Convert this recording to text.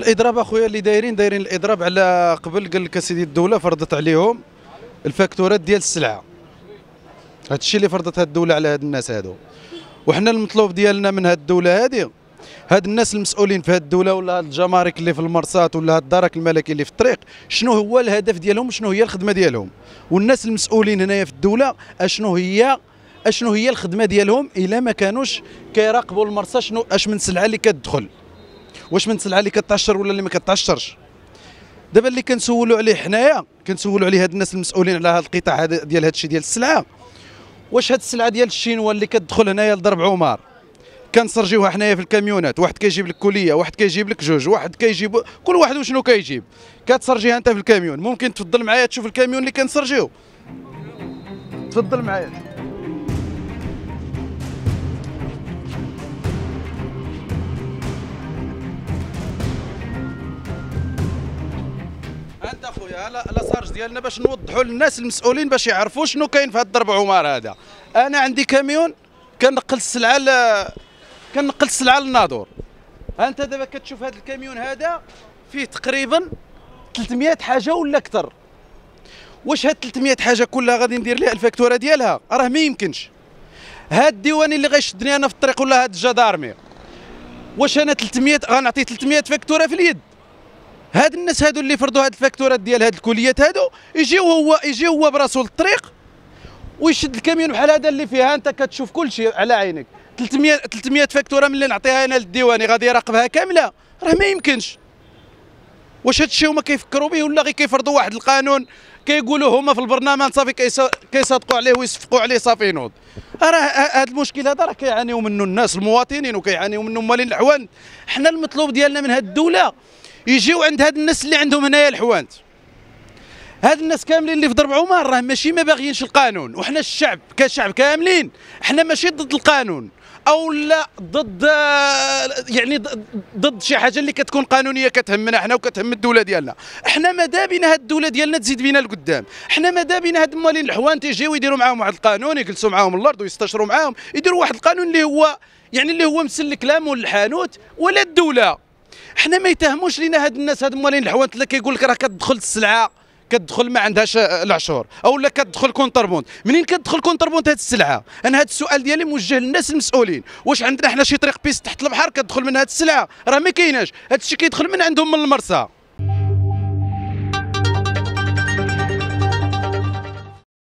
الاضراب اخويا اللي دايرين دايرين الاضراب على قبل قال لك اسيدي الدولة فرضت عليهم ال factures ديال السلعة. هذا الشيء اللي فرضتها الدولة على هاد الناس هادو. وحنا المطلوب ديالنا من هاد الدولة هذه هاد الناس المسؤولين في هاد الدولة ولا هاد الجمارك اللي في المرسات ولا هاد الدرك الملكي اللي في الطريق شنو هو الهدف ديالهم شنو هي الخدمة ديالهم؟ والناس المسؤولين هنايا في الدولة أشنو هي أشنو هي الخدمة ديالهم إلا ما كانوش كيراقبوا المرسى شنو أش من سلعة اللي كتدخل؟ واش من سلعة اللي كتعشر ولا اللي ما كتعشرش دابا اللي كنسولوا عليه حنايا كنسولوا عليه هاد الناس المسؤولين على هذا القطاع ديال هذا الشيء ديال السلعة. واش هاد السلعة ديال الشينوا اللي كتدخل هنايا لضرب عمر؟ كنسرجيوها حنايا في الكاميونات واحد كيجيب لك كولية واحد كيجيب لك جوج واحد كيجيب كل واحد وشنو كيجيب؟ كتسرجيها انت في الكاميون. ممكن تفضل معايا تشوف الكاميون اللي كنسرجيو؟ تفضل معايا. انت اخويا لا لا صارج ديالنا باش نوضحوا للناس المسؤولين باش يعرفوا شنو كاين في هذا الضرب عمر هذا. أنا عندي كاميون كنقل السلعة ل... كنقل السلعة للناظور. انت دابا كتشوف هذا الكاميون هذا فيه تقريبا 300 حاجة ولا أكثر. واش هاد 300 حاجة كلها غادي ندير لها ال facture ديالها؟ راه ما يمكنش. هاد الديواني اللي غيشدني أنا في الطريق ولا هاد الجدارمي. واش أنا 300 غنعطي 300 facture في اليد؟ هاد الناس هادو اللي فرضوا هاد ال factures ديال هاد الكوليات هادو يجيو هو يجي هو براسو للطريق ويشد الكاميون بحال هذا اللي فيها. انت كتشوف كل شيء على عينك 300 300 facture ملي نعطيها أنا للديواني غادي يراقبها كاملة. راه ما يمكنش. واش هذا الشيء هما كيفكروا به؟ ولا غير كيفرضوا واحد القانون كيقولوا هما في البرنامج صافي كيصادقوا عليه ويصفقوا عليه صافي ينوض. راه هذا المشكل هذا راه كيعانيوا منه الناس المواطنين وكيعانيوا منه مالين الحوانت حنا المطلوب ديالنا من هذه الدولة يجيو عند هاد الناس اللي عندهم هنايا الحوانت. هاد الناس كاملين اللي في ضرب عمر راه ماشي ما باغيينش القانون وحنا الشعب كشعب كاملين حنا ماشي ضد القانون. أو لا ضد يعني ضد شي حاجة اللي كتكون قانونية كتهمنا حنا وكتهم الدولة ديالنا. حنا ماذا بينا هاد الدولة ديالنا تزيد بينا لقدام. حنا ماذا بينا هاد الموالين الحوانت تيجيو يديروا معاهم واحد القانون يجلسوا معاهم الأرض ويستشروا معاهم يديروا واحد القانون اللي هو يعني اللي هو مسلك لا مول الحانوت ولا الدولة. حنا ما يتهموش لينا هاد الناس هاد موالين الحوانت اللي كيقول لك راه كتدخل السلعة كتدخل ما عندهاش العشور أو لا كتدخل contrebande. منين كتدخل contrebande هذا السلعة؟ أنا هذا السؤال ديالي موجه للناس المسؤولين. واش عندنا حنا شي طريق تحت البحر كتدخل من هذه السلعة؟ راه ما كايناش. هذا الشيء كيدخل من عندهم من المرسى.